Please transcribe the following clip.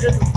just